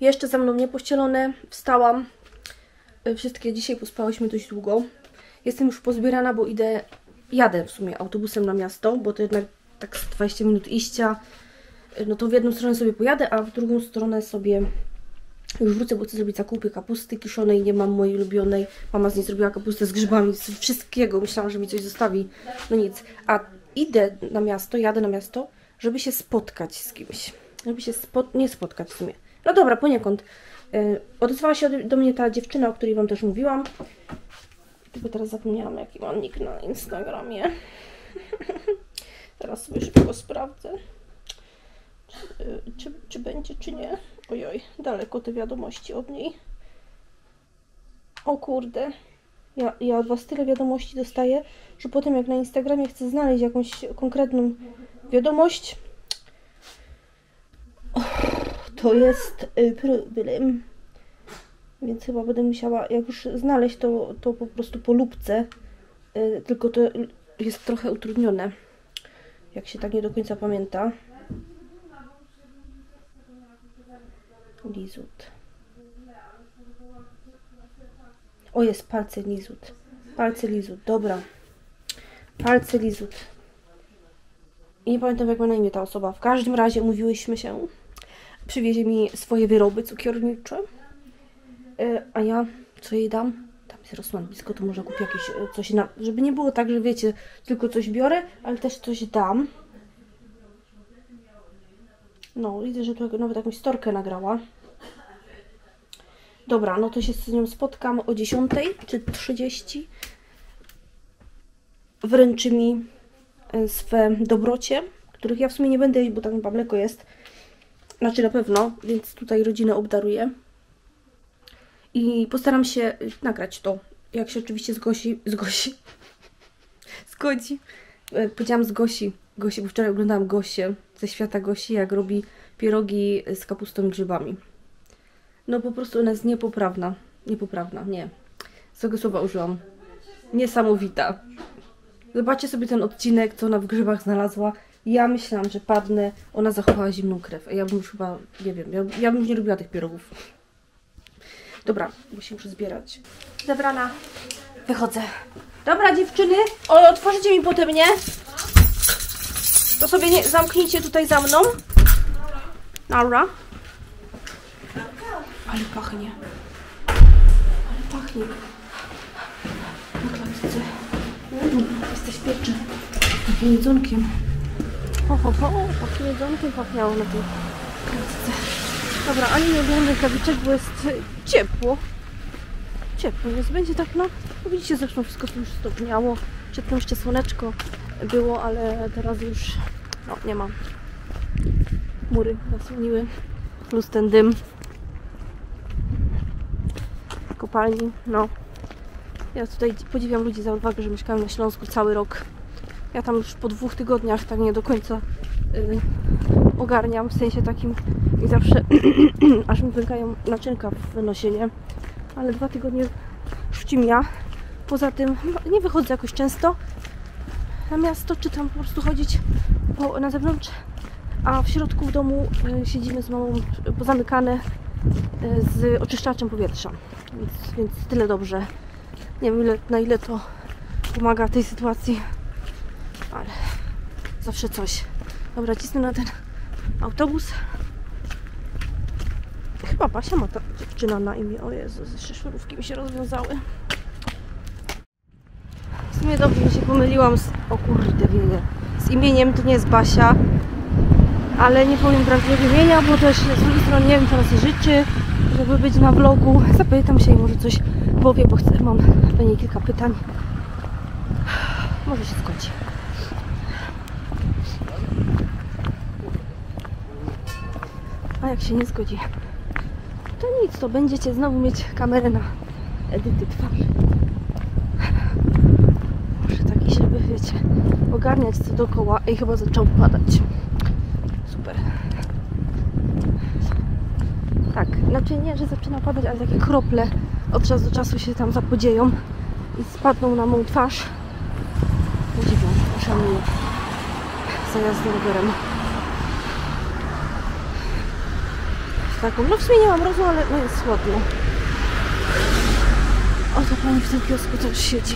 Jeszcze za mną niepościelone. Wstałam. Y, Wszystkie dzisiaj pospałyśmy dość długo. Jestem już pozbierana, bo idę, jadę w sumie autobusem na miasto, bo to jednak tak z 20 minut iścia. Y, No to w jedną stronę sobie pojadę, a w drugą stronę sobie już wrócę, bo chcę zrobić zakupy kapusty kiszonej. Nie mam mojej ulubionej. Mama z niej zrobiła kapustę z grzybami, z wszystkiego. Myślałam, że mi coś zostawi. No nic. A idę na miasto, jadę na miasto, żeby się spotkać z kimś. Żeby się spot... nie spotkać w sumie. No dobra, poniekąd. Yy, odezwała się do mnie ta dziewczyna, o której Wam też mówiłam. Tylko teraz zapomniałam, jaki mam nick na Instagramie. teraz sobie szybko sprawdzę. Czy, yy, czy, czy będzie, czy nie. Ojoj, daleko te wiadomości od niej. O kurde. Ja, ja od Was tyle wiadomości dostaję, że potem jak na Instagramie chcę znaleźć jakąś konkretną wiadomość, to jest y, problem. Więc chyba będę musiała, jak już znaleźć, to, to po prostu po lubce. Y, Tylko to jest trochę utrudnione, jak się tak nie do końca pamięta. Lizut. O, jest palce lizut. Palce lizut, dobra. Palce lizut. Nie pamiętam jak ma na imię ta osoba. W każdym razie umówiłyśmy się. Przywiezie mi swoje wyroby cukiernicze. E, a ja co jej dam? Tam jest Rosman blisko, to może kupię jakieś e, coś na... Żeby nie było tak, że wiecie, tylko coś biorę, ale też coś dam. No, widzę, że tu nawet jakąś storkę nagrała. Dobra, no to się z nią spotkam o 10 czy 30. Wręczy mi e, swe dobrocie, których ja w sumie nie będę jeść, bo tam chyba mleko jest. Znaczy na pewno, więc tutaj rodzinę obdaruję. I postaram się nagrać to, jak się oczywiście zgosi, zgosi, zgodzi. E, Powiedziałam z Gosi, Gosi, bo wczoraj oglądałam Gosię ze świata Gosi, jak robi pierogi z kapustą i grzybami. No po prostu ona jest niepoprawna. Niepoprawna, nie. Z tego słowa użyłam. Niesamowita. Zobaczcie sobie ten odcinek, co ona w grzybach znalazła. Ja myślałam, że padnę. Ona zachowała zimną krew. A ja bym już chyba, nie wiem, ja, ja bym już nie robiła tych pierogów. Dobra, się muszę zbierać. Zebrana. Wychodzę. Dobra, dziewczyny. O, otworzycie mi potem, nie? To sobie nie, zamknijcie tutaj za mną. Dobra. Ale pachnie. Ale pachnie. Na klatce. Mm, jesteś. Pachnie jedzonkiem. Ho, ho, ho. Pachnie jedzonkiem pachniało na tej. Dobra, ani nie oglądam rękawiczek, bo jest e, ciepło. Ciepło, więc będzie tak, no. no widzicie, zresztą wszystko tu już stopniało. Przedtem jeszcze słoneczko było, ale teraz już no, nie ma. Mury zasłoniły. Plus ten dym kopalni. No. Ja tutaj podziwiam ludzi za odwagę, że mieszkają na Śląsku cały rok. Ja tam już po dwóch tygodniach tak nie do końca y, ogarniam, w sensie takim i zawsze aż mi pękają naczynka w nosie, nie? Ale dwa tygodnie szci ja. Poza tym no, nie wychodzę jakoś często na miasto, czy tam po prostu chodzić po, na zewnątrz, a w środku w domu y, siedzimy z mamą y, pozamykane y, z oczyszczaczem powietrza. Więc, więc tyle dobrze. Nie wiem ile, na ile to pomaga tej sytuacji, ale zawsze coś. Dobra, cisnę na ten autobus. Chyba Basia ma ta dziewczyna na imię. O Jezu, jeszcze szurówki mi się rozwiązały. W sumie dobrze mi się pomyliłam z... O kurde, wieje. Z imieniem to nie jest Basia. Ale nie powiem prawdziwego imienia, bo też z drugiej strony nie wiem, co ona życzy, żeby być na vlogu. Zapytam się i może coś powie, bo chcę, mam do niej kilka pytań. Może się zgodzi. A jak się nie zgodzi, to nic, to będziecie znowu mieć kamerę na edyty twarzy. Muszę taki, żeby, wiecie, ogarniać co dookoła. i chyba zaczął padać. Super. Tak, znaczy nie, że zaczyna padać, ale takie krople od czasu do czasu się tam zapodzieją i spadną na mą twarz. Podziwiam, szanuję za jazdę rowerem. Taką. No w sumie nie mam mrozu, ale no jest chłodno. O, ta pani w tym kiosku też siedzi.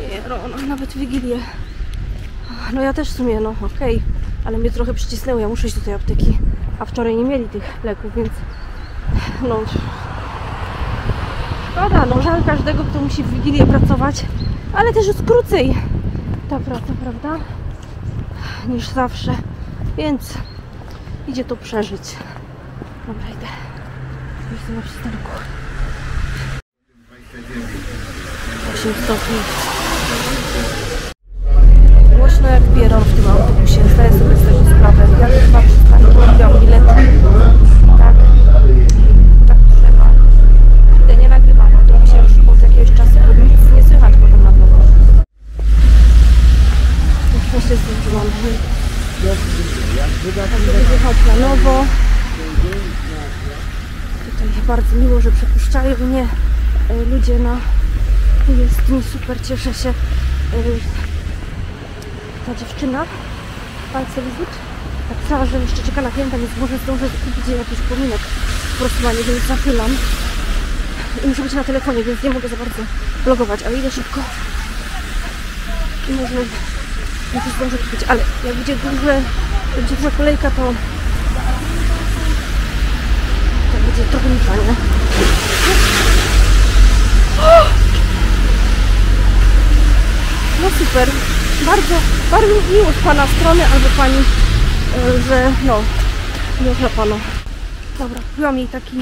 Nie, no, nawet Wigilię. No ja też w sumie, no okej. Ale mnie trochę przycisnęło, ja muszę iść do tej apteki. A wczoraj nie mieli tych leków, więc no... Szkoda, no żal każdego, kto musi w Wigilię pracować. Ale też jest krócej ta praca, prawda? Niż zawsze. Więc idzie to przeżyć. Dobra, idę. Jestem na przystanku. 8 stopni. Głośno jak pieron w tym autobusie. Zdaję sobie z tego sprawę. Ja chyba przystanki robiłam bilety. Tak. Tak trzeba. Idę, nie nagrywam. To mi się już od jakiegoś czasu bo nic nie słychać potem na pewno. Już się zdążyłam. Będę jechać na nowo. Tutaj bardzo miło, że mnie e, ludzie na jest mi super, cieszę się. E, Ta dziewczyna, palce wizyt, napisała, że jeszcze czeka na klienta, więc może zdążę kupić jakiś pominek po prostu na nie, więc zapylam. I muszę być na telefonie, więc nie mogę za bardzo vlogować, ale idę szybko. I może, może zdążę kupić, ale jak będzie duże, będzie duża kolejka, to to będzie trochę lipa, nie? No super. Bardzo, bardzo miło z Pana strony albo Pani, e, że no, można Pana. Dobra, kupiłam jej taki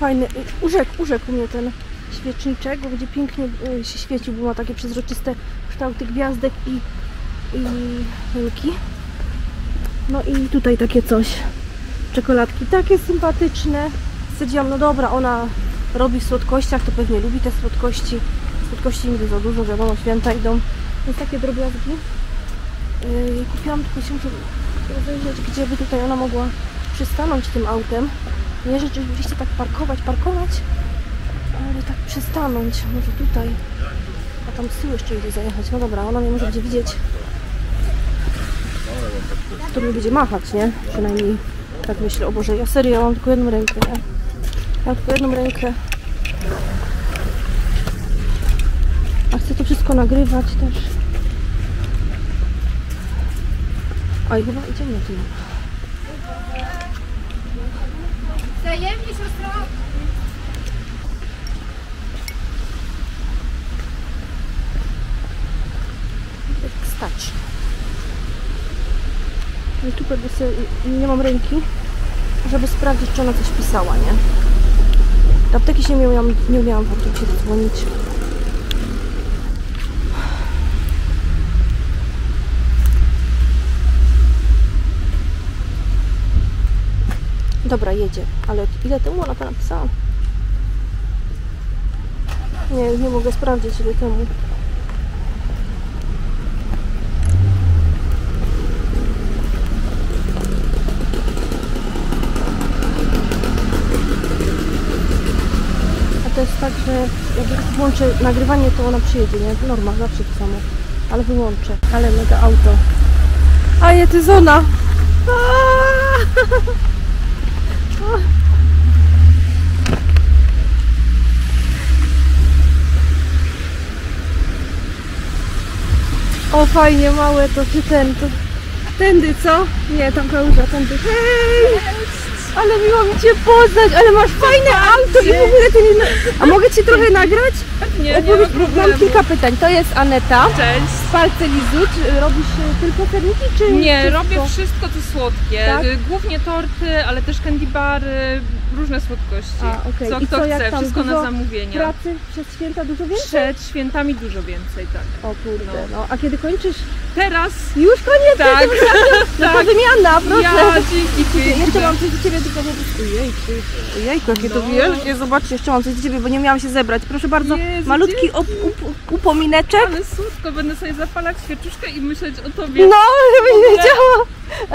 fajny, e, urzekł, urzekł mnie ten świeczniczek, bo będzie pięknie e, się świecił, bo ma takie przezroczyste kształty gwiazdek i, i. No i tutaj takie coś, czekoladki, takie sympatyczne. Stwierdziłam, no dobra, ona robi w słodkościach, to pewnie lubi te słodkości. Słodkości nigdy za dużo, wiadomo, święta idą. Więc takie drobiazgi. Yy, kupiłam, tylko się muszę rozejrzeć, gdzie by tutaj ona mogła przystanąć tym autem. Nie rzeczywiście tak parkować, parkować, ale tak przystanąć. Może tutaj. A tam z tyłu jeszcze idzie zajechać. No dobra, ona mnie może będzie widzieć. To mi będzie machać, nie? Przynajmniej tak myślę. O Boże, ja serio, ja mam tylko jedną rękę, nie? Mam tylko jedną rękę. A chcę to wszystko nagrywać też. Oj, chyba idziemy tu. Wzajemnie, siostro. Jak stać. I tu jakby sobie, nie mam ręki, żeby sprawdzić, czy ona coś pisała, nie? Do apteki się nie umiałam, nie umiałam w autobusie dzwonić. Dobra, jedzie. Ale ile temu ona to napisała? Nie, nie mogę sprawdzić ile temu. Tak, że jak włączę nagrywanie, to ona przyjedzie, nie? Norma, zawsze to samo. Ale wyłączę. Ale mega auto. A je, to jest ona! Aaaa! O fajnie, małe to czy ten, to tędy co? Nie, tam kałuża, tędy. Hej! Ale miło mi Cię poznać, ale masz fajne auto i w ogóle ty nie... A mogę Cię trochę nagrać? Nie, nie Opowiedz, ma mam kilka pytań. To jest Aneta. Cześć. Z palce Lizu. Czy robisz tylko serniki, czy Nie, wszystko? robię wszystko co słodkie. Tak? Głównie torty, ale też candy bary, różne słodkości. A, okej. Co I kto co, chce, wszystko na dużo zamówienie. Pracy przez święta dużo więcej? Przed świętami dużo więcej, tak. O kurde, No. no. A kiedy kończysz? Teraz Już koniec? tak, to tak. wymiana, proszę. Ja dzięki Jeszcze piękne. mam coś do Ciebie, tylko po prostu jejku, jejku, jakie to No. wielkie, zobaczcie, jeszcze mam coś do Ciebie, bo nie miałam się zebrać. Proszę bardzo, Jezu, malutki op, up, upomineczek. Ale słodko, będę sobie zapalać świeczuszkę i myśleć o tobie. No, żebyś wiedziała.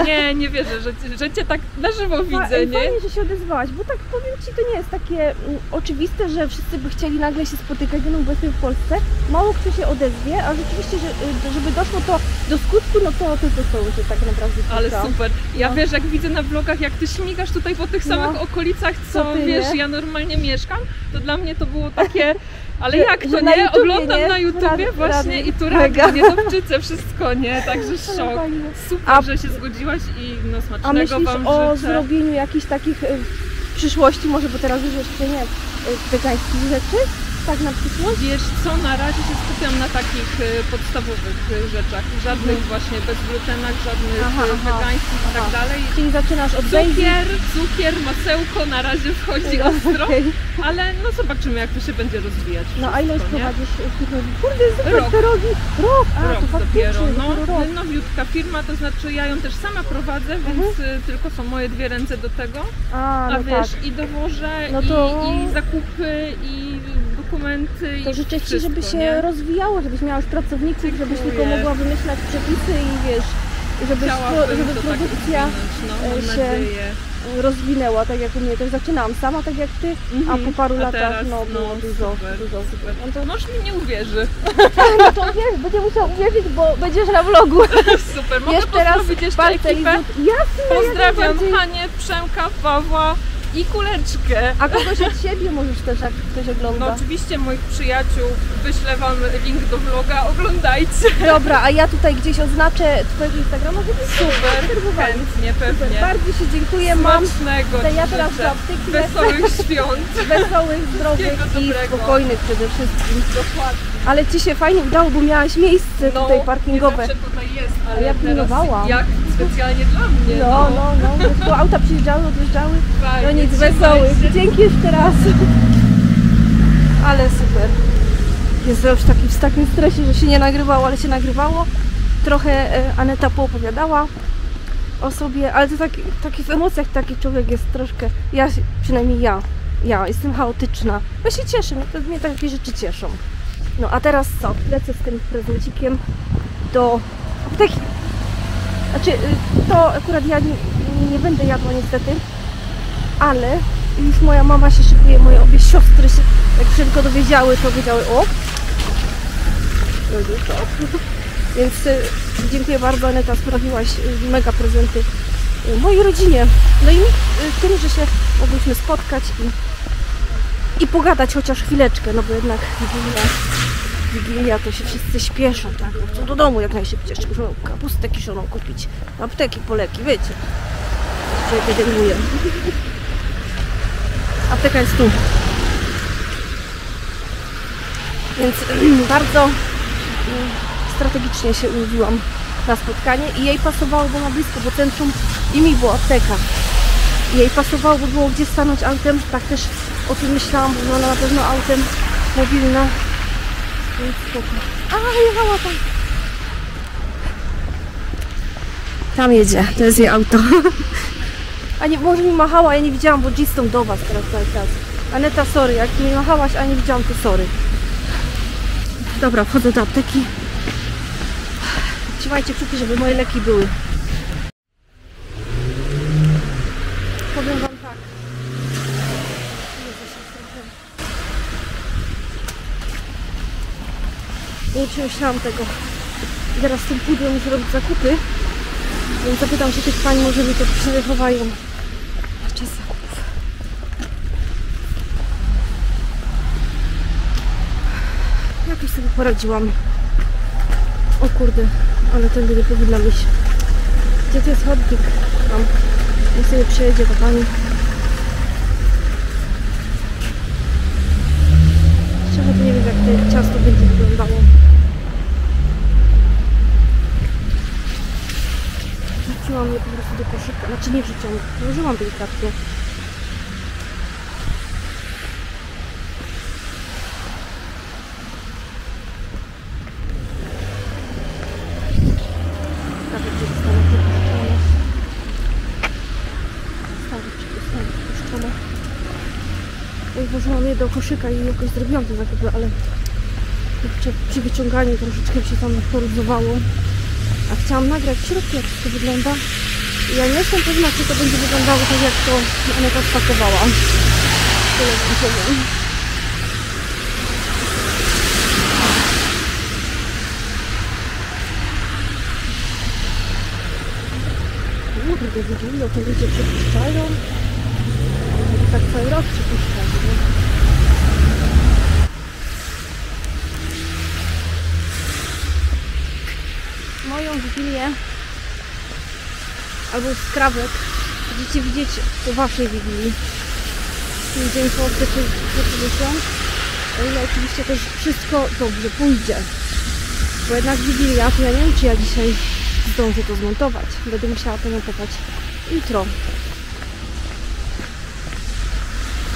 Nie, nie wierzę, że, cię- że cię tak na żywo Fa- widzę, ej, nie? Fajnie, że się odezwałaś, bo tak powiem Ci, to nie jest takie oczywiste, że wszyscy by chcieli nagle się spotykać, no bo jesteśmy w Polsce. Mało kto się odezwie, a rzeczywiście, że, y, żeby doszło to do skutku, no to tylko jest tak naprawdę Ale super. Ja No. wiesz, jak widzę na vlogach, jak ty śmigasz tutaj po tych samych No. okolicach, Co co ty, wiesz, nie? ja normalnie mieszkam, to dla mnie to było takie. Ale jak to nie? YouTubie, Oglądam nie? na YouTubie Rady- właśnie rady. i tu rady, niedowczyce, wszystko, nie? Także szok. Super, A- że się zgodziłaś i no A smacznego myślisz wam o życzę. zrobieniu jakichś takich y, w przyszłości, może, bo teraz już jeszcze nie, y, wegańskich rzeczy? Tak na przyszłość? Wiesz co, na razie się skupiam na takich e, podstawowych e, rzeczach. Żadnych właśnie bezglutenach, żadnych Mhm. Aha, aha, wegańskich i tak aha. dalej. Czyli zaczynasz od. Cukier, cukier, masełko na razie wchodzi ostro, Okej. ale no zobaczymy jak to się będzie rozwijać. No a ile już wszystko, prowadzisz? Kurde, super Rok. te rogi. Rok! A, Rok to dopiero. No, rok. nowiutka firma, to znaczy ja ją też sama prowadzę, więc y, tylko są moje dwie ręce do tego. A, A no wiesz, tak. i dowożę, No i, to- i zakupy, i dokumenty, To życzę Ci, żeby się nie? rozwijało, żebyś miała już pracowników, żebyś tylko Dziękuję. mogła wymyślać przepisy i wiesz, żeby, żeby tak produkcja rozwinąć, no, e, się nadzieję. rozwinęła, tak jak u mnie. Też zaczynałam sama, tak jak Ty, a Mhm. po paru A latach teraz, no, było no, dużo, super, dużo. super. No to, Mąż mi nie uwierzy. no to wiesz, będzie musiał uwierzyć, bo będziesz na vlogu. Super, mogę raz pozdrowić jeszcze ekipę. Jasne, Pozdrawiam. Hanię, Przemka, Pawła i Kuleczkę. A kogoś od siebie możesz też, jak ktoś No ogląda. oczywiście moich przyjaciół, wyślę wam link do vloga, oglądajcie. Dobra, a ja tutaj gdzieś oznaczę Twojego Instagrama, żeby Super, chętnie, Super, pewnie. bardzo się dziękuję, mam Smacznego to ja ci teraz do apteki Wesołych świąt. wesołych, zdrowych i dobrego. spokojnych przede wszystkim. Dokładnie. Ale Ci się fajnie udało, bo miałaś miejsce tutaj parkingowe. Zawsze tutaj jest, ale Ja pilnowałam. jak specjalnie dla mnie. No, no, no, bo auta przyjeżdżały, odjeżdżały. Fajnie, No nic, wesołych. się. Dzięki jeszcze raz. Ale super. Jest już taki, w takim stresie, że się nie nagrywało, ale się nagrywało. Trochę e, Aneta poopowiadała o sobie, ale to taki, taki w emocjach taki człowiek jest troszkę, ja przynajmniej ja, ja jestem chaotyczna. Ja się cieszę, mnie, to, mnie takie rzeczy cieszą. No a teraz co? Lecę z tym prezencikiem do apteki. Znaczy, y, to akurat ja nie, nie będę jadła niestety, ale już moja mama się szykuje, moje obie siostry się, jak się tylko dowiedziały, to powiedziały o. Więc y, dziękuję bardzo, Aneta, sprawiłaś y, mega prezenty mojej rodzinie. No i tym, że się mogłyśmy spotkać i, i pogadać chociaż chwileczkę, no bo jednak Wigilia, to się wszyscy śpieszą, tak? Chcą do domu jak najszybciej, jeszcze muszą kapustę kiszoną kupić, apteki, poleki, wiecie. Się denerwuję. Apteka jest tu. Więc bardzo mm, strategicznie się umówiłam na spotkanie i jej pasowało, bo ma blisko, bo centrum i mi było apteka. Jej pasowało, bo było gdzie stanąć autem. Tak też o tym myślałam, bo ona na pewno autem mobilna. Spoko. A, jechała tam. Tam jedzie, to jest jej auto. A nie, może mi machała, ja nie widziałam, bo G do was teraz cały czas. Aneta, sorry, jak mi machałaś, a nie widziałam, to sorry. Dobra, wchodzę do apteki. Trzymajcie kciuki, żeby moje leki były. Powiem wam tak. Nie przemyślałam tego. Teraz tym pudłem muszę robić zakupy. Więc zapytam się tych pań, może mi to przechowają czas zakupów. Jakoś sobie poradziłam. O kurde, ale tędy nie powinna iść. Gdzie to jest chodnik? Tam. Niech sobie przejedzie ta pani. Szczerze to nie wiem jak to ciasto będzie wyglądało. Wrzuciłam je po prostu do koszyka. Znaczy nie wrzuciłam, włożyłam delikatnie. Włożyłam je do koszyka i jakoś zrobiłam te zakupy, ale przy wyciąganiu troszeczkę się tam poluzowało. A chciałam nagrać w środku, jak to wygląda. Ja nie jestem pewna, czy to będzie wyglądało tak, jak to Aneta spakowała. Tyle wam powiem. Kurde, widzieli, to ludzie przepuszczają. Tak cały rok przepuszczają. nie? Moją wigilię albo skrawek będziecie widzieć po waszej wigilii. Dzień po świąt. O ile oczywiście też wszystko dobrze pójdzie. Bo jednak wigilia, to ja nie wiem, czy ja dzisiaj zdążę to zmontować. Będę musiała to montować jutro.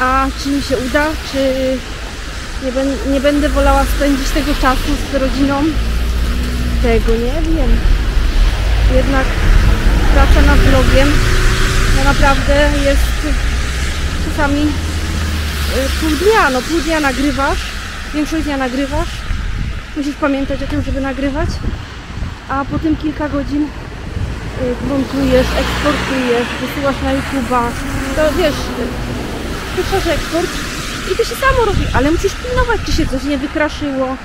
A czy mi się uda, czy nie, ben, nie będę wolała spędzić tego czasu z rodziną? Tego nie wiem. Jednak praca nad vlogiem no naprawdę jest czasami y, pół dnia, no pół dnia nagrywasz, większość dnia nagrywasz, musisz pamiętać o tym, żeby nagrywać, a potem kilka godzin y, montujesz, eksportujesz, wysyłasz na YouTube'a, to wiesz, piszesz eksport i to się samo robi, ale musisz pilnować, czy się coś nie wykraszyło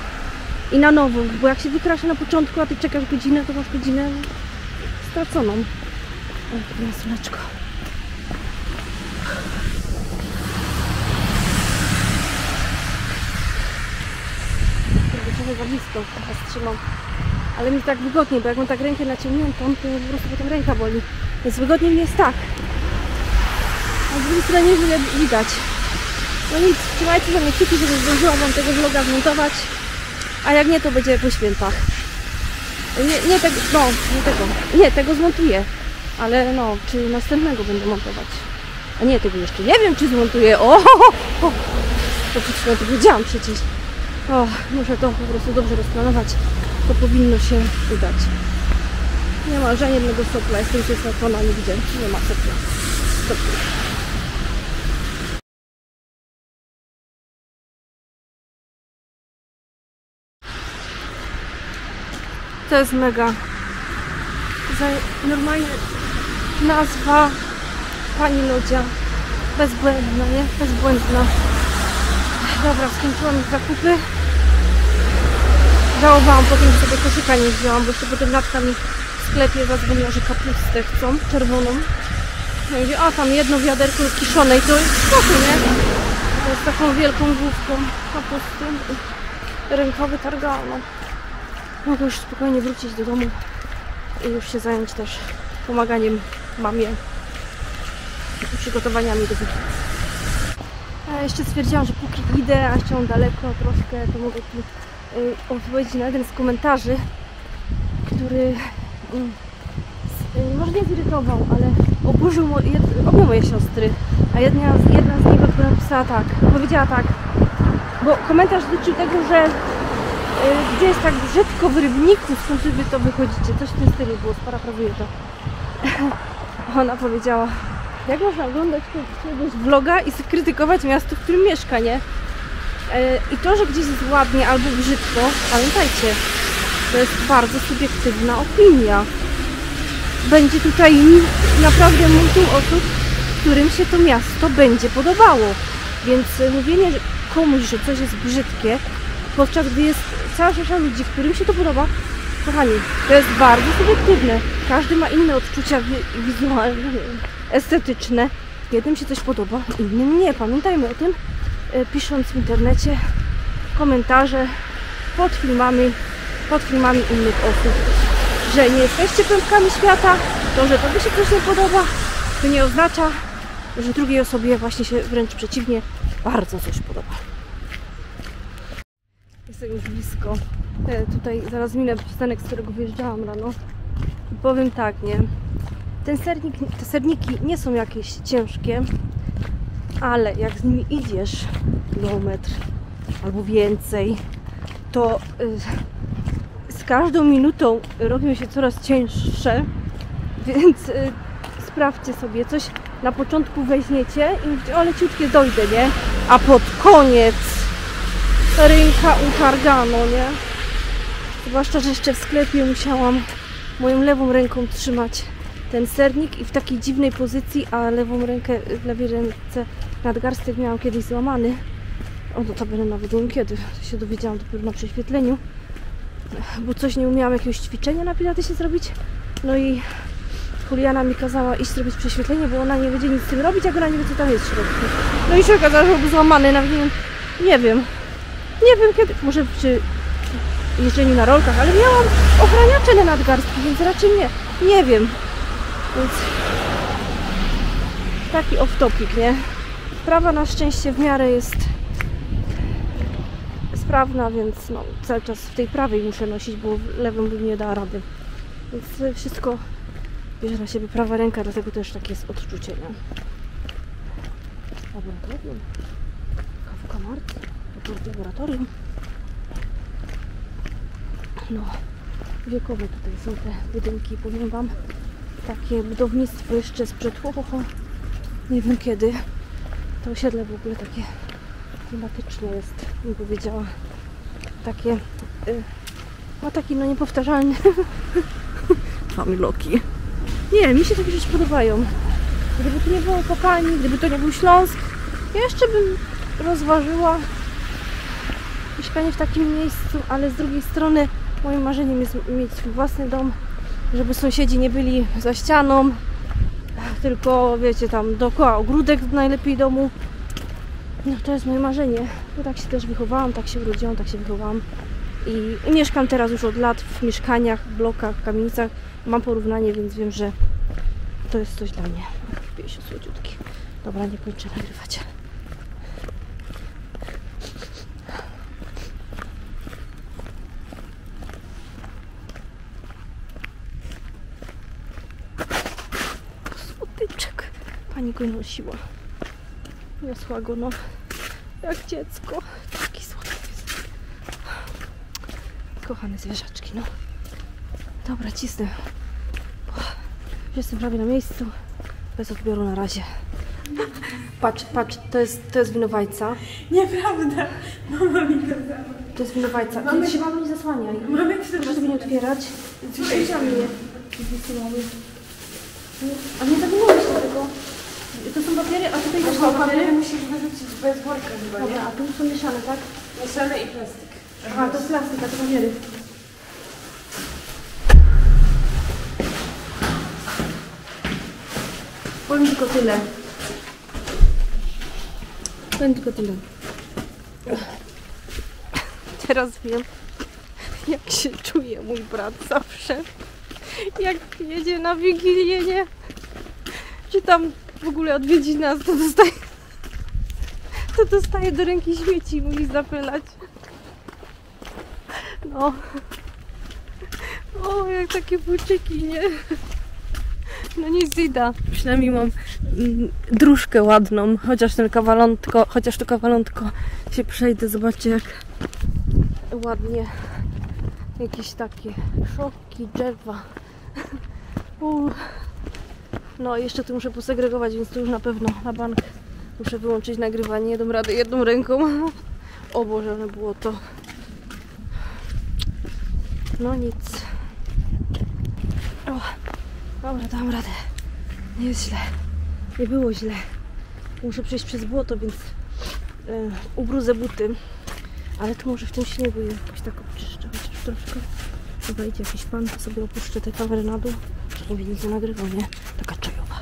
i na nowo, bo jak się wykraszy na początku, a ty czekasz godzinę, to masz godzinę straconą. O, jest słoneczko. Trochę za blisko teraz trzymam. Ale mi tak wygodniej, bo jak mam tak rękę naciągniętą, to po prostu potem ręka boli. Więc wygodniej mi jest tak. A z drugiej strony nieźle widać. No nic, trzymajcie za mnie kciuki, żeby zdążyłam Wam tego vloga zmontować. A jak nie, to będzie po świętach. Nie, nie tego, no, nie tego. Nie, tego zmontuję. Ale no, czy następnego będę montować. A nie, tego jeszcze nie wiem, czy zmontuję. O. To przed chwilą to powiedziałam przecież. O, muszę to po prostu dobrze rozplanować. To powinno się udać. Nie ma żadnego sopla. Jestem przeznaczona nigdzie. Nie ma sopla. Sopla. To jest mega. Normalnie nazwa pani Lodzia. Bezbłędna, nie? Bezbłędna. Dobra, skończyłam już zakupy. Żałowałam potem, że sobie koszyka nie wzięłam, bo jeszcze potem Natka mi w sklepie zadzwoniła, że kapustę chcą, czerwoną. No i a tam jedno wiaderko kiszonej, to jest spoko, nie? To jest taką wielką główką kapusty. Rękawy targano mogę już spokojnie wrócić do domu i już się zająć też pomaganiem mamie i przygotowaniami do wigilia. A jeszcze stwierdziłam, że póki idę, a jeszcze on daleko troszkę, to mogę tu y, odpowiedzieć na jeden z komentarzy, który s- y, może nie zirytował, ale oburzył obie moje siostry. A jedna, jedna z nich która napisała tak, powiedziała tak, bo komentarz dotyczył tego, że gdzie jest tak brzydko w rybniku, skąd wy to wychodzicie? Coś w tym stylu było, sparafrazuję to. Ona powiedziała, jak można oglądać któregoś vloga i krytykować miasto, w którym mieszka, nie? Y, I to, że gdzieś jest ładnie albo brzydko, pamiętajcie, to jest bardzo subiektywna opinia. Będzie tutaj naprawdę multum osób, którym się to miasto będzie podobało. Więc y, mówienie komuś, że coś jest brzydkie, podczas gdy jest cała rzesza ludzi, którym się to podoba, kochani, to jest bardzo subiektywne. Każdy ma inne odczucia wi- wizualne, estetyczne. Jednym się coś podoba, innym nie. Pamiętajmy o tym, e, pisząc w internecie komentarze pod filmami, pod filmami innych osób, że nie jesteście pępkami świata, to, że tobie się coś nie podoba, to nie oznacza, że drugiej osobie właśnie się wręcz przeciwnie bardzo coś podoba. Jestem już blisko. E, tutaj zaraz minę przystanek, z którego wyjeżdżałam rano. I powiem tak, nie? Ten sernik, te serniki nie są jakieś ciężkie, ale jak z nimi idziesz kilometr albo więcej, to y, z każdą minutą robią się coraz cięższe, więc y, sprawdźcie sobie coś na początku weźmiecie i mówicie, o leciutkie dojdę, nie? A pod koniec ręka utargano, nie? Zwłaszcza, że jeszcze w sklepie musiałam moją lewą ręką trzymać ten sernik i w takiej dziwnej pozycji, a lewą rękę, w lewej ręce nadgarstek miałam kiedyś złamany. O, no to będę nawet nie wiem kiedy, się dowiedziałam dopiero na prześwietleniu, bo coś nie umiałam jakiegoś ćwiczenia na pilatesie zrobić. No i Juliana mi kazała iść zrobić prześwietlenie, bo ona nie będzie nic z tym robić, jak ona nie wie co tam jest w środku. No i się okazało, że był złamany, nawet nie wiem, nie wiem, nie wiem kiedy, może przy jeżdżeniu na rolkach, ale miałam ochraniacze na nadgarstki, więc raczej nie, nie wiem. Więc taki off-topic, nie? Prawa na szczęście w miarę jest sprawna, więc no, cały czas w tej prawej muszę nosić, bo w lewym bym nie dała rady. Więc wszystko bierze na siebie prawa ręka, dlatego też takie jest odczucie, nie? Laboratorium. Mart. Laboratorium. No, wiekowe tutaj są te budynki, powiem Wam. Takie budownictwo jeszcze sprzed, ho, ho, ho. nie wiem kiedy. To osiedle w ogóle takie klimatyczne jest, bym powiedziała. Takie, y, ma taki no niepowtarzalny familoki. Nie, mi się takie rzeczy podobają. Gdyby tu nie było kopalni, gdyby to nie był Śląsk, jeszcze bym rozważyła mieszkanie w takim miejscu, ale z drugiej strony moim marzeniem jest mieć własny dom, żeby sąsiedzi nie byli za ścianą, tylko wiecie, tam dookoła ogródek najlepiej domu. No to jest moje marzenie. Bo tak się też wychowałam, tak się urodziłam, tak się wychowałam. I, I mieszkam teraz już od lat w mieszkaniach, blokach, kamienicach. Mam porównanie, więc wiem, że to jest coś dla mnie. Wpiję się słodziutki. Dobra, nie kończę nagrywać. Słodyczek. Pani go nosiła. Niosła go, no. Jak dziecko. Taki słodki jest. Kochane zwierzaczki, no. Dobra, cisnę. Jestem prawie na miejscu. Bez odbioru na razie. Patrz, patrz, to jest, to jest winowajca. Nieprawda. Mama mi kazała. To jest winowajca. Ty Mamy- się mamy nie zasłaniaj. Mamy Proszę sobie nie otwierać. Słyszałam mnie. A nie zawinąłeś tego. To są papiery, a tutaj też są papiery. musisz wyrzucić bez worka chyba, nie? Dobra, a tu są mieszane, tak? Mieszane i plastik. A, to plastik, a to papiery. Powiem tylko tyle. Powiem tylko tyle. Teraz wiem, jak się czuje mój brat zawsze. Jak jedzie na Wigilię, nie? Czy tam w ogóle odwiedzi nas, to dostaje, to dostaje do ręki śmieci i musi zapylać. No. O, jak takie buczyki, nie? No nic zida. Przynajmniej mam mm, dróżkę ładną, chociaż ten kawalątko, chociaż to kawalątko się przejdę, zobaczcie jak ładnie jakieś takie szopki, drzewa. No jeszcze tu muszę posegregować, więc tu już na pewno na bank muszę wyłączyć nagrywanie. Nie dam jedną ręką. O Boże, ale było to. No nic. O, dobra, dam radę. Nie jest źle. Nie było źle. Muszę przejść przez błoto, więc e, ubrudzę buty. Ale tu może w tym śniegu je jakoś tak obczyszczę, chociaż troszkę. Chyba idzie jakiś pan, to sobie opuszczę tę kamerę na dół. Że nie będzie nic nie nagrywał, nie? Taka czajowa.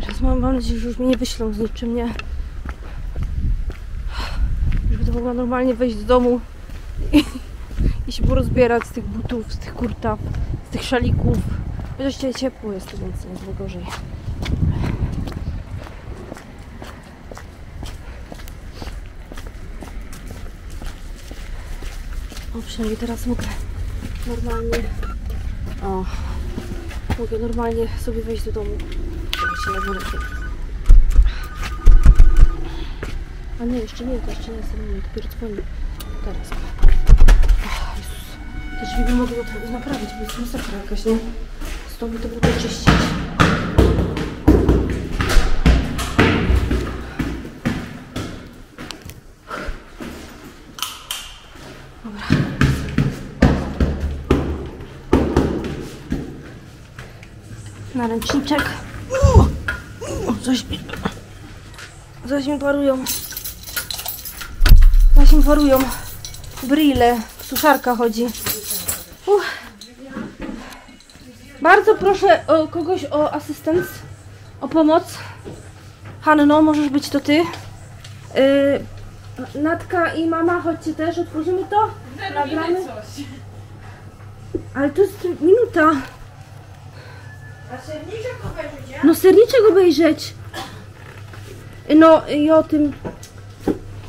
Teraz mam, mam nadzieję, że już mnie nie wyślą z niczym, nie? Żeby to mogła normalnie wejść do domu i, i się porozbierać z tych butów, z tych kurtaw, z tych szalików. Chociaż ciepło jest, więc nie jest gorzej. Przynajmniej teraz mogę normalnie... O, mogę normalnie sobie wejść do domu. A nie, jeszcze nie, to jeszcze nie jest nie, dopiero dzwoni. Teraz. O, Jezus. Te drzwi by mogły naprawić, bo jest masakra jakaś, nie? Stąd by to było czyścić. Na ręczniczek. Coś mi... Coś mi parują. Coś mi parują. Brille. Suszarka chodzi. Uff. Bardzo proszę o kogoś o asystens, o pomoc. Hanno, możesz być to ty. Yy, Natka i mama, chodźcie też, otworzymy to. Nagramy. Ale to jest minuta. A serniczek obejrzycie? No serniczek obejrzeć. No i o tym.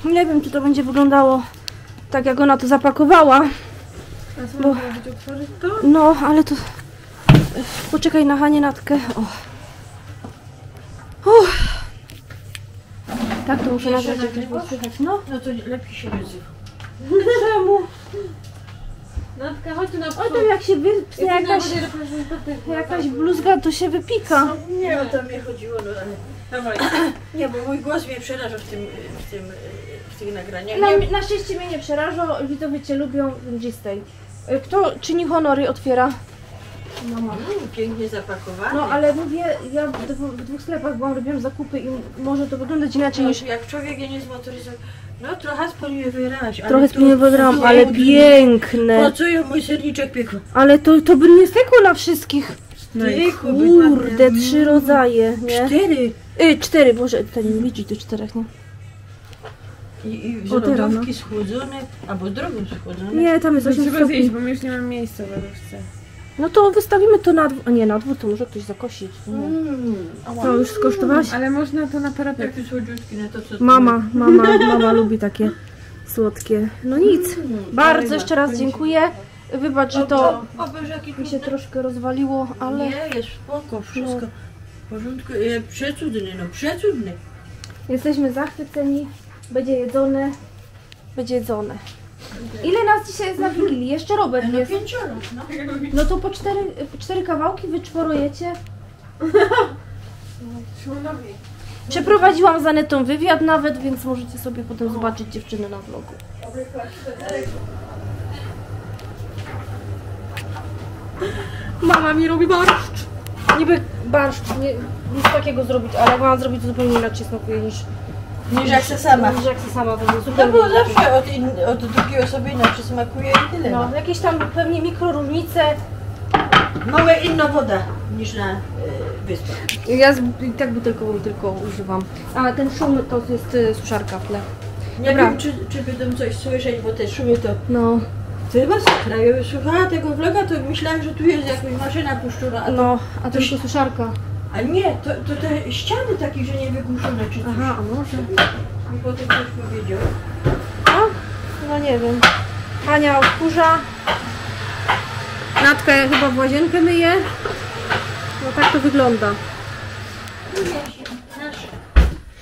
Nie wiem, czy to będzie wyglądało tak, jak ona to zapakowała. A Bo- to? No, ale to. Poczekaj na Hanie Natkę. O. Uff. Tak, to muszę nagrać, jak było słychać. No, No to lepiej się wyzywa. czemu? Natka, chodź tu na O tym jak się wypnie jakaś, jakaś bluzga, to się wypika. Nie, o to mnie chodziło, no ale... Dawaj. Nie, bo mój głos mnie przeraża w tym, w tym, w tych nagraniach. Na, Nie, na szczęście mnie nie przeraża, widzowie cię lubią, będzie stej. Kto czyni honory, otwiera? Mama. Mm, pięknie zapakowany. No ale mówię, ja w, dwu- w dwóch sklepach byłam, robiłam zakupy i może to wyglądać inaczej niż... jak człowiek je nie zmotoryzował. No trochę sponiewierałeś, ale Trochę spróbowałam, tu- ale piękne. Ja mój serniczek piekła? Ale to, to by nie stekło na wszystkich. Tyku, Kurde, trzy rodzaje, nie? Cztery. Y, cztery, Boże, to nie liczyć do czterech, nie? I, i O, teraz, lodówki schłodzone, albo drogą schłodzone. Nie, tam jest 8 Trzeba stopni. zjeść, bo my już nie mamy miejsca w lodówce. No to wystawimy to na dwór. A nie, na dwór to może ktoś zakosić. Nie. Mm. To już skosztowałaś? Ale można to na parapet. Słodziutki, no to co ty- Mama, mama, mama lubi takie słodkie. No nic. Mm. Bardzo jeszcze raz dziękuję. Wybacz, że to O Boże, jaki mi się troszkę rozwaliło, ale Nie, jest spoko, wszystko w porządku. E, Przecudny, no przecudny. jesteśmy zachwyceni. Będzie jedzone. Będzie jedzone. Ile nas dzisiaj jest na Wigilii? Jeszcze Robert No jest. pięcioro, no. No to po cztery, cztery kawałki wy czworojecie. Szymonowi. Przeprowadziłam z Anetą wywiad nawet, więc możecie sobie potem zobaczyć dziewczyny na vlogu. Mama mi robi barszcz. Niby barszcz, nie, nic takiego zrobić, ale mam zrobić to zupełnie inaczej smakuje niż, Niż jak se sama. niż jak się sama to No inaczej. zawsze od, in, od drugiej osoby inaczej smakuje i tyle. No, jakieś tam pewnie mikroróżnice. Małe inna woda niż na y, wyspach. Ja z, i tak butelkową tylko używam. A ten szum to jest y, suszarka w tle. Nie Dobra. wiem, czy, czy będą coś słyszeć, bo te szumy to... No, To chyba. Ja słuchała tego vloga, to myślałam, że tu jest jakaś maszyna puszczona. A, no, a to tylko suszarka. A nie, to, to te ściany takie, że nie wygłuszone czy coś. Aha, a może? Mi potem ktoś powiedział. A? No nie wiem. Ania odkurza. Natka chyba w łazienkę myje. No tak to wygląda. Nasz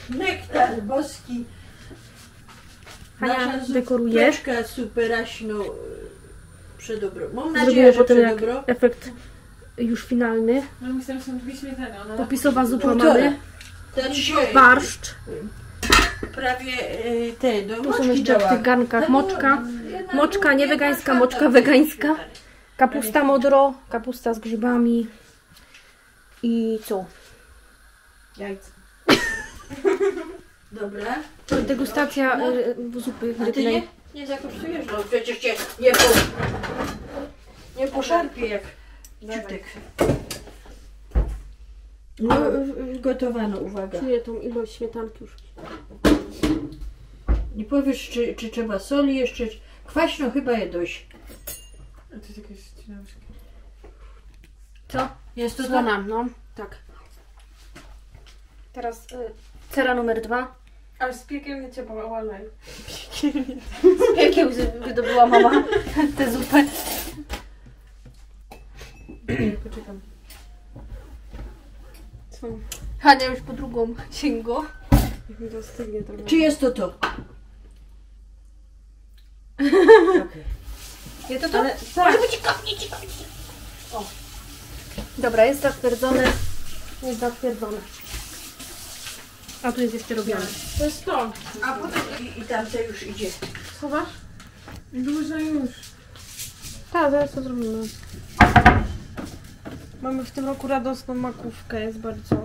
nektar boski. Ania Nasza dekoruje. zupeczka superaśno e, przedobro. Mam nadzieję, że przedobro. efekt już finalny. No że są śmietane. Popisowa zupa mamy. To Barszcz. prawie e, te do Tu są jeszcze w tych garnkach moczka. Moczka nie wegańska, moczka wegańska. Kapusta modro, kapusta z grzybami. I co? Jajca. Dobra. Degustacja y, zupy A ty nie, nie zakosztujesz? No przecież cię nie po... Nie poszarpie jak ciutek. No, gotowano, uwaga. Czuję tą ilość śmietanki już. Nie powiesz, czy, czy trzeba soli jeszcze. Kwaśno chyba je dość. A to jest jakieś ścinaweczki. Co? Jest to tak? Słona, no. Tak. Teraz y, cera numer dwa. Ale z piekielnie cię połamaj. Z piekieł wydobyła mama tę zupę. Poczekam. Co? Hania już po drugą sięgo. Jak mi to stygnie trochę. Czy jest to to? Okej. Ja to to? Ale tak. O. Dobra, jest zatwierdzone. Jest zatwierdzone. A tu jest jeszcze robione. To jest to. A potem i, i tamte już idzie. Schowasz? Dużo już. Tak, zaraz to zrobimy. Mamy w tym roku radosną makówkę, jest bardzo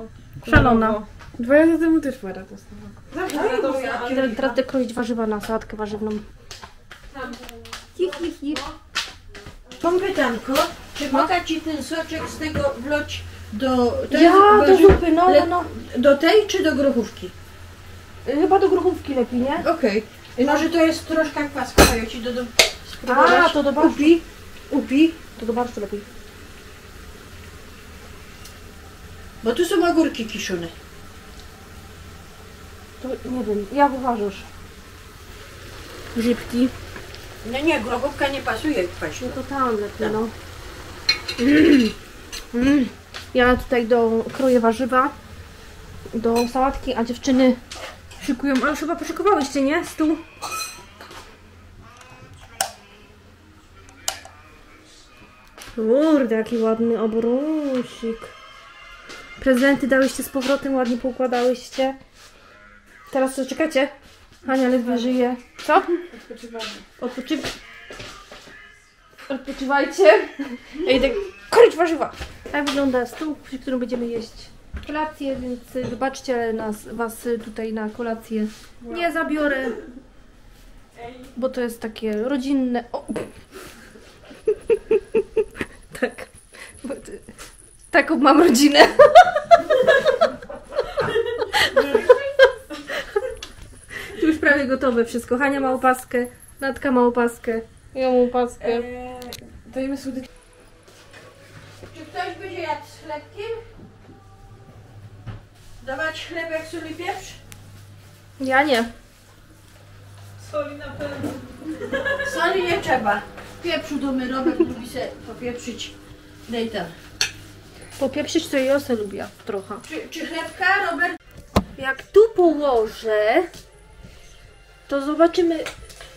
Szalona. Dwa lata temu też była radosna makówka. Zawsze radosna, ale... Teraz, teraz będę kroić warzywa na sałatkę warzywną. Hi, hi, hi. Mam pytanko, czy mogę ci ten soczek z tego wloć do... to Ja, do zupy, no, le- no, Do tej czy do grochówki? no. Chyba do grochówki lepiej, nie? Okej. No, że to jest troszkę kwaska, ja ci dodam. spróbować. A, to do barszczu. Upi, upi, To do barszczu lepiej. Bo tu są ogórki kiszone. To nie wiem, jak uważasz? Grzybki. No nie, grochówka nie pasuje kwaśno. No to tam lepiej, no. Mm. Ja tutaj do kroję warzywa do sałatki, a dziewczyny szykują, ale już chyba poszykowałyście, nie? Stół. Kurde, jaki ładny obrusik. Prezenty dałyście z powrotem, ładnie poukładałyście. Teraz co, czekacie? Hania ledwie żyje. Co? Odpoczywamy. Odpoczy... Odpoczywajcie. Ja idę koryć warzywa. Tak wygląda stół, przy którym będziemy jeść kolację, więc wybaczcie, nas, was tutaj na kolację nie zabiorę. Bo to jest takie rodzinne... O. tak. Taką mam rodzinę. Tu już prawie gotowe wszystko. Hania ma opaskę, Natka ma opaskę, ja mam opaskę. Eee, dajemy słodycz. Czy ktoś będzie jadł z chlebkiem? Dawać chleb jak sól i pieprz? Ja nie. Soli na pewno. Soli nie trzeba. Pieprzu domy Robert lubi się popieprzyć. Tam. Popieprzyć to Josę lubię trochę. Czy, czy chlebka, Robert? Jak tu położę, to zobaczymy.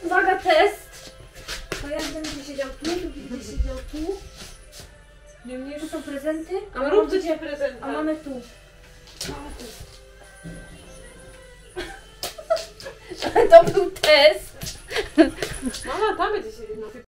Uwaga, test. To jak będzie siedział tu, tu będzie siedział tu. Nie mnie Tu są prezenty, a, A mamy, rób dzisiaj prezent. a mamy tu. Mamy tu. to był test. Mama, tam będzie siedzieć na.